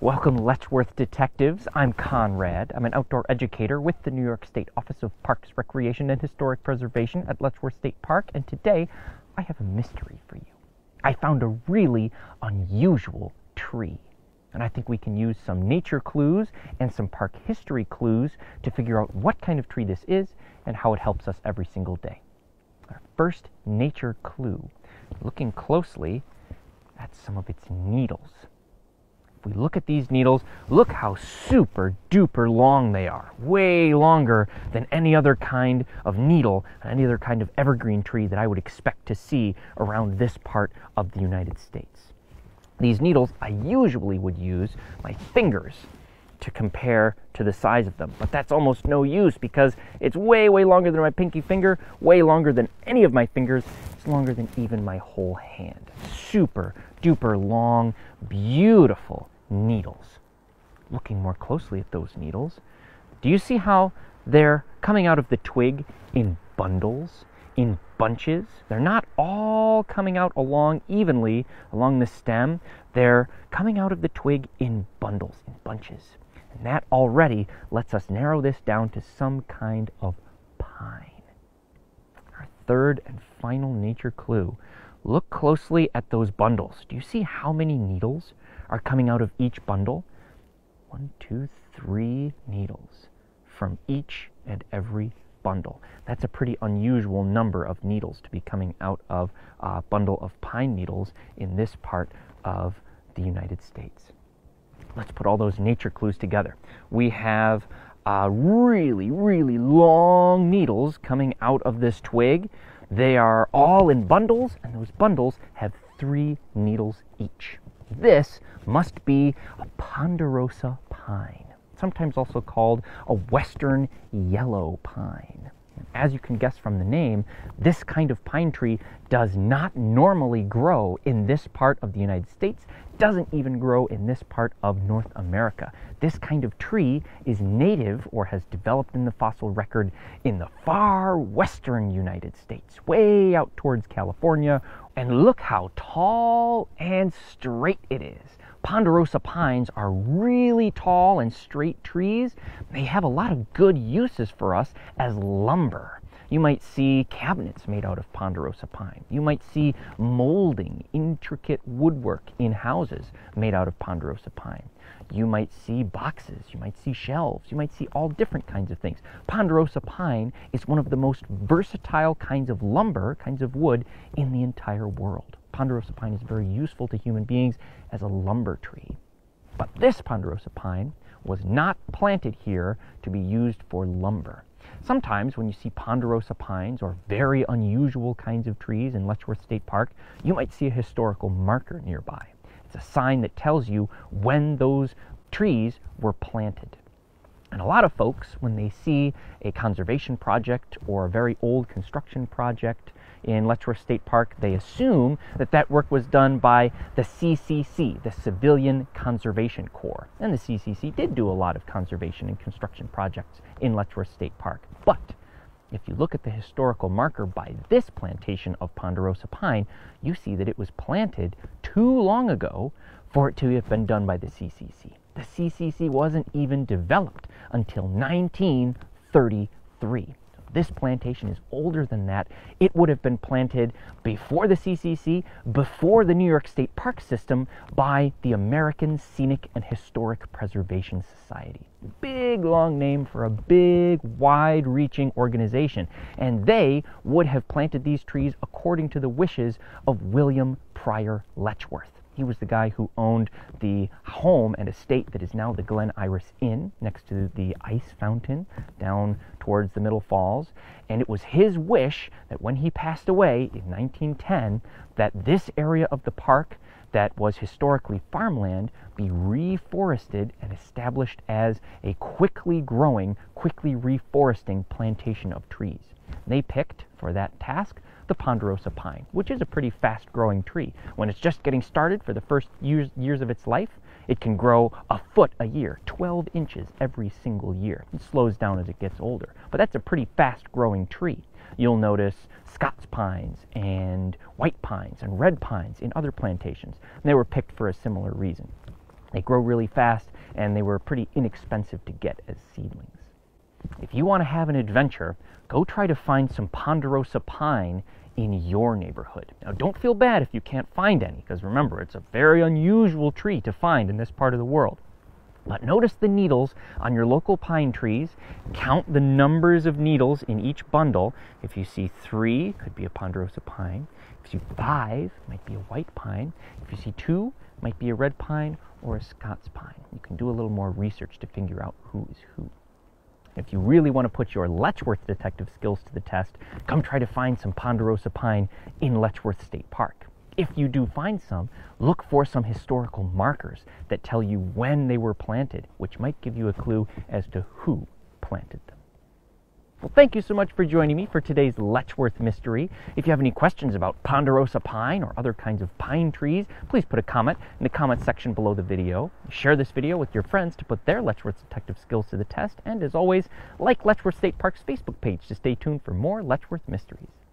Welcome, Letchworth Detectives. I'm Conrad. I'm an outdoor educator with the New York State Office of Parks, Recreation, and Historic Preservation at Letchworth State Park, and today I have a mystery for you. I found a really unusual tree, and I think we can use some nature clues and some park history clues to figure out what kind of tree this is and how it helps us every single day. Our first nature clue, looking closely at some of its needles we look at these needles, look how super duper long they are. Way longer than any other kind of needle, any other kind of evergreen tree that I would expect to see around this part of the United States. These needles, I usually would use my fingers to compare to the size of them, but that's almost no use because it's way, way longer than my pinky finger, way longer than any of my fingers. It's longer than even my whole hand. Super duper long, beautiful needles. Looking more closely at those needles, do you see how they're coming out of the twig in bundles, in bunches? They're not all coming out along evenly along the stem. They're coming out of the twig in bundles, in bunches. And that already lets us narrow this down to some kind of pine. Our third and final nature clue. Look closely at those bundles. Do you see how many needles are coming out of each bundle. One, two, three needles from each and every bundle. That's a pretty unusual number of needles to be coming out of a bundle of pine needles in this part of the United States. Let's put all those nature clues together. We have uh, really, really long needles coming out of this twig. They are all in bundles, and those bundles have three needles each. This must be a ponderosa pine, sometimes also called a western yellow pine. As you can guess from the name, this kind of pine tree does not normally grow in this part of the United States, doesn't even grow in this part of North America. This kind of tree is native or has developed in the fossil record in the far western United States, way out towards California. And look how tall and straight it is. Ponderosa pines are really tall and straight trees. They have a lot of good uses for us as lumber. You might see cabinets made out of ponderosa pine. You might see molding, intricate woodwork in houses made out of ponderosa pine. You might see boxes, you might see shelves, you might see all different kinds of things. Ponderosa pine is one of the most versatile kinds of lumber, kinds of wood in the entire world. Ponderosa pine is very useful to human beings as a lumber tree. But this ponderosa pine was not planted here to be used for lumber. Sometimes when you see ponderosa pines or very unusual kinds of trees in Letchworth State Park, you might see a historical marker nearby. It's a sign that tells you when those trees were planted. And a lot of folks, when they see a conservation project or a very old construction project in Letchworth State Park, they assume that that work was done by the CCC, the Civilian Conservation Corps. And the CCC did do a lot of conservation and construction projects in Letchworth State Park. But if you look at the historical marker by this plantation of ponderosa pine, you see that it was planted too long ago for it to have been done by the CCC. The CCC wasn't even developed until 1933. This plantation is older than that. It would have been planted before the CCC, before the New York State Park System, by the American Scenic and Historic Preservation Society. Big long name for a big, wide reaching organization. And they would have planted these trees according to the wishes of William Pryor Letchworth. He was the guy who owned the home and estate that is now the Glen Iris Inn next to the ice fountain down towards the Middle Falls. And it was his wish that when he passed away in 1910, that this area of the park that was historically farmland be reforested and established as a quickly growing, quickly reforesting plantation of trees. They picked for that task the ponderosa pine, which is a pretty fast growing tree. When it's just getting started for the first years, years of its life, it can grow a foot a year, 12 inches every single year. It slows down as it gets older, but that's a pretty fast growing tree. You'll notice Scots pines and white pines and red pines in other plantations. And they were picked for a similar reason. They grow really fast and they were pretty inexpensive to get as seedlings. If you want to have an adventure, go try to find some ponderosa pine in your neighborhood. Now, don't feel bad if you can't find any, because remember, it's a very unusual tree to find in this part of the world. But notice the needles on your local pine trees. Count the numbers of needles in each bundle. If you see three, could be a ponderosa pine. If you see five, might be a white pine. If you see two, might be a red pine or a Scots pine. You can do a little more research to figure out who is who. If you really want to put your Letchworth detective skills to the test, come try to find some ponderosa pine in Letchworth State Park. If you do find some, look for some historical markers that tell you when they were planted, which might give you a clue as to who planted them. Well, thank you so much for joining me for today's Letchworth mystery. If you have any questions about ponderosa pine or other kinds of pine trees, please put a comment in the comment section below the video. Share this video with your friends to put their Letchworth detective skills to the test. And as always, like Letchworth State Park's Facebook page to stay tuned for more Letchworth mysteries.